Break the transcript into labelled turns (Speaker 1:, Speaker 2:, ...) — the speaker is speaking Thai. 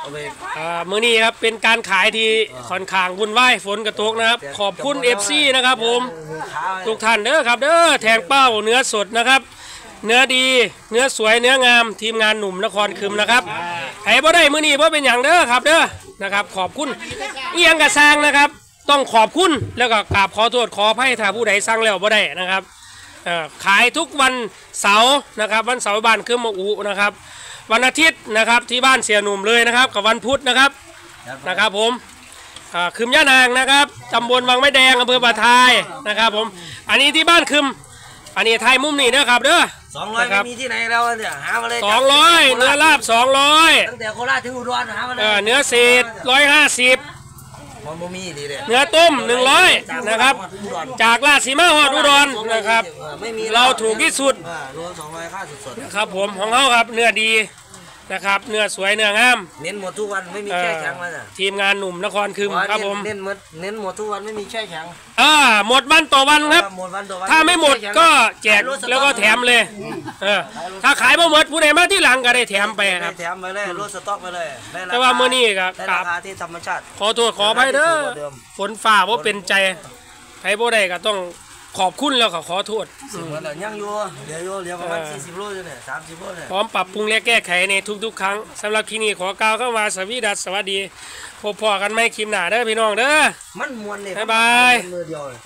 Speaker 1: เอาไป
Speaker 2: อ่ามื้อนี้ครับเป็นการขายที่ค่อนข้างวุ่นวายฝนกระตกนะครับ ขอบคุณ FC นะครับผมทุกท่านเด้อครับเด้อแทงเป้าเนื้อสดนะครับ เนื้อดีเนื้อสวยเนื้องามทีมงานหนุ่มนครคืมนะครับใครบ่ได้มื้อนี้บ่เป็นอย่างเด้อครับเด้อนะครับ ขอบคุณเอียงกระซางนะครับ ต้องขอบคุณแล้วก็กราบขอโทษขออภัยถ้าผู้ใดสั่งแล้วบ่ได้นะครับเอ่อขายทุกวันเสาร์นะครับ วันเสาร์บ้านเครื่องมะอุนะครับ วันอาทิตย์นะครับที่บ้านเสียหนุ่มเลยนะครับกับวันพุธนะครับนะครับผมอ่าคืมย่านางนะครับตำบลวังไม้แดงอำเภอปะทายนะครับผมอันนี้ที่บ้านคืมอันนี้ไทยมุมนี่นะครับเด้อ
Speaker 1: สองร้อย
Speaker 2: นะครับ
Speaker 1: ไม่มีที่ไหนแล้วเนี่ยหามาเลย
Speaker 2: สองร้อยเนื้อลาบสองร้อย
Speaker 1: ตั้งแต่โคราชถึงอุดรหามาเลย
Speaker 2: เออเนื้อเศษร้อยห้าสิบ
Speaker 1: มันบ่มีดีเลย
Speaker 2: เนื้อต้มหนึ่งร้อยนะครับ จากราชสีมาฮอดอุดรนะครับ
Speaker 1: ไม่มี
Speaker 2: เราถูกที่สุด
Speaker 1: เออรวมสองร้อยค่าสด
Speaker 2: ครับผมของเขาครับเนื้อดี นะครับ เนื้อสวยเนื้องาม
Speaker 1: ๆเน้นหมดทุกวันไม่มี
Speaker 2: เอ่
Speaker 1: แช่
Speaker 2: อ
Speaker 1: แข็งแล้วเนี่ย
Speaker 2: ทีมงานหนุ่มนครคืมครับผม
Speaker 1: เน้นหมดเน้นหมดทุกวันไม่มีแช่แข็ง
Speaker 2: อ่าหมดวันต่อวันครับ
Speaker 1: หมดวันต่อวัน
Speaker 2: ถ้าไม่หมดก็แจกแล้วก็แถมเลยเออถ้าขายไม่หมดผู้ใดมาที่หลังก็ได้แถมไปครับ
Speaker 1: แถมไปเลยรถสต็อกไปเลยได้รค
Speaker 2: แต่ว่ามื้อนี้ก็
Speaker 1: ได้
Speaker 2: ครั
Speaker 1: รา
Speaker 2: บ
Speaker 1: คาที่ธรรมชาติ
Speaker 2: ขอโทษขออภัยเด้อฝนฝ่าว่าเป็นใจใครบ่ได้ก็ต้อง ขอบคุณแล้วก็ขอโทษ
Speaker 1: สิบวันแล้วยังอยู่เหลืออยู่เหลือประมาณ
Speaker 2: เออ
Speaker 1: สี่สิบโลอยู่เนี่ยสามสิบโลเนี่ย
Speaker 2: พร้อมปรับปรุงและแก้ไขในทุกๆ ครั้งสำหรับคลิปนี้ขอกล่าวเข้ามาสวีดัสสวัสดีพบพอกันไม่คลิปหน้าเด้อพี่น้องเด้อ
Speaker 1: มันมวนเนี่ย
Speaker 2: บ๊ายบาย
Speaker 1: มือเดียวเลย